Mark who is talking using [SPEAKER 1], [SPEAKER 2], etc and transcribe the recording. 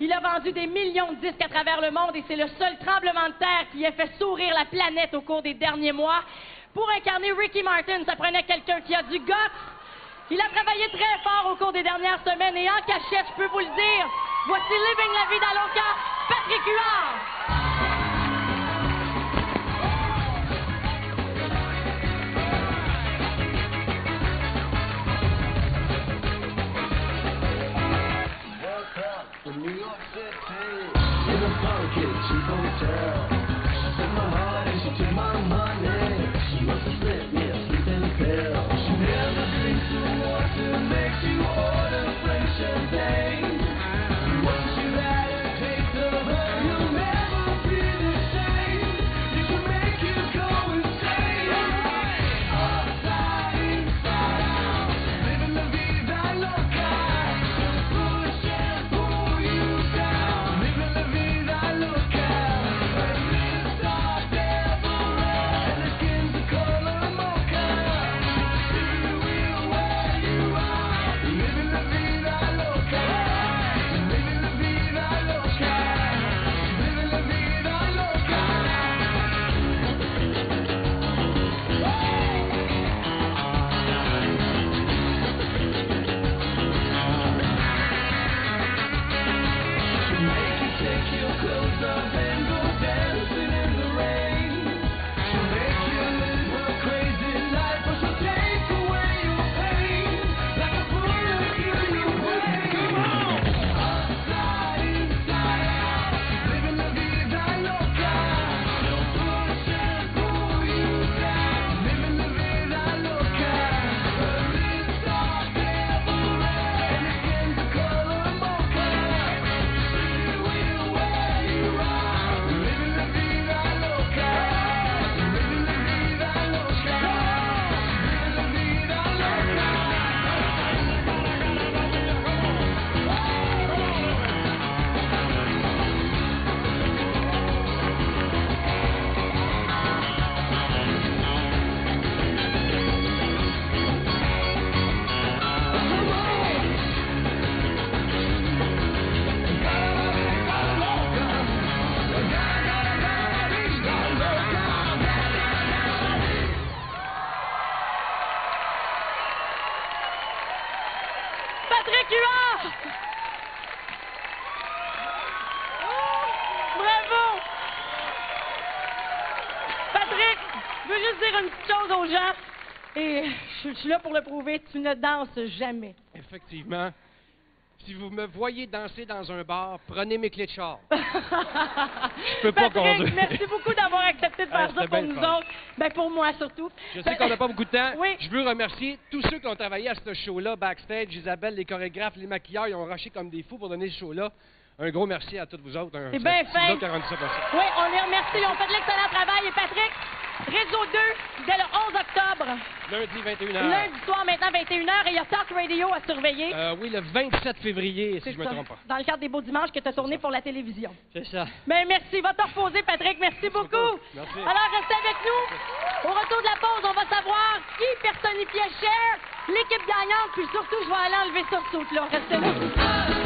[SPEAKER 1] Il a vendu des millions de disques à travers le monde et c'est le seul tremblement de terre qui a fait sourire la planète au cours des derniers mois. Pour incarner Ricky Martin, ça prenait quelqu'un qui a du guts. Il a travaillé très fort au cours des dernières semaines et en cachette, je peux vous le dire, voici Living la vie d'Aloca, Patrick Huard.
[SPEAKER 2] In a funky cheap hotel. She my heart and she my money. She me sleeping. She never you order champagne. Once
[SPEAKER 1] Patrick Huard! Bravo! Patrick, je veux juste dire une petite chose aux gens. Et je suis là pour le prouver, tu ne danses jamais.
[SPEAKER 3] Effectivement. Si vous me voyez danser dans un bar, prenez mes clés de char. peux pas
[SPEAKER 1] Patrick,
[SPEAKER 3] conduire.
[SPEAKER 1] merci beaucoup d'avoir accepté de faire
[SPEAKER 3] Ah,
[SPEAKER 1] ça
[SPEAKER 3] c'était
[SPEAKER 1] pour nous
[SPEAKER 3] fun.
[SPEAKER 1] autres. Ben pour moi surtout.
[SPEAKER 3] Je sais qu'on n'a pas beaucoup de temps.
[SPEAKER 1] Oui.
[SPEAKER 3] Je veux remercier tous ceux qui ont travaillé à ce show-là, backstage. Isabelle, les chorégraphes, les maquilleurs, ils ont rushé comme des fous pour donner ce show-là. Un gros merci à tous vous autres.
[SPEAKER 1] C'est bien
[SPEAKER 3] ça possible.
[SPEAKER 1] Oui, on les remercie. Ils ont fait de l'excellent travail. Et Patrick, Réseau 2, dès le 11 octobre.
[SPEAKER 3] Lundi 21h.
[SPEAKER 1] Lundi soir, maintenant 21h. Et il y a Talk Radio à surveiller.
[SPEAKER 3] Euh, oui, le 27 février, si je me
[SPEAKER 1] ça.
[SPEAKER 3] trompe pas.
[SPEAKER 1] Dans le cadre des Beaux Dimanches que tu as tourné pour la télévision.
[SPEAKER 3] C'est ça.
[SPEAKER 1] Mais merci. Va te reposer, Patrick. Merci beaucoup.
[SPEAKER 3] beaucoup. Merci.
[SPEAKER 1] Alors, restez avec nous. Au retour de la pause, on va savoir qui personnifiait Cher, l'équipe gagnante, puis surtout, je vais aller enlever ça, ce là Restez là.